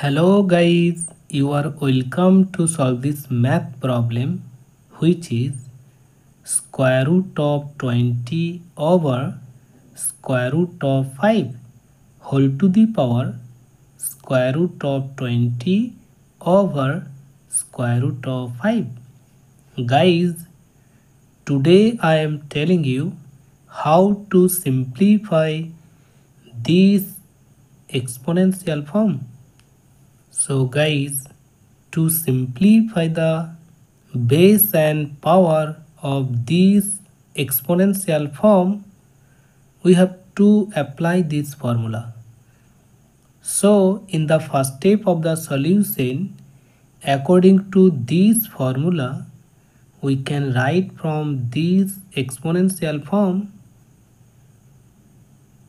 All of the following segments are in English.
Hello guys, you are welcome to solve this math problem which is square root of 20 over square root of 5 whole to the power square root of 20 over square root of 5. Guys, today I am telling you how to simplify this exponential form. So guys, to simplify the base and power of this exponential form, we have to apply this formula. So in the first step of the solution, according to this formula, we can write from this exponential form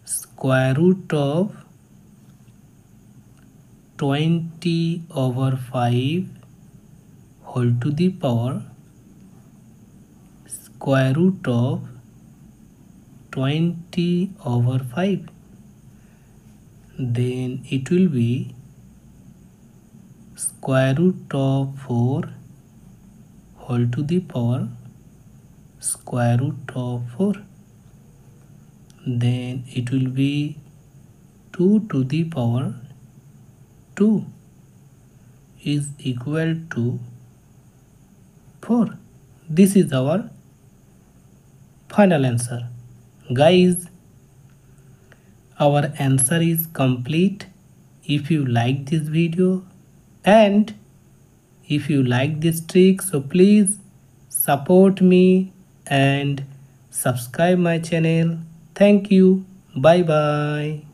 square root of 20 over 5 whole to the power square root of 20 over 5 then it will be square root of 4 whole to the power square root of 4 then it will be 2 to the power 2 is equal to 4 this is our final answer. Guys our answer is complete. If you like this video and if you like this trick so please support me and subscribe my channel. Thank you. Bye bye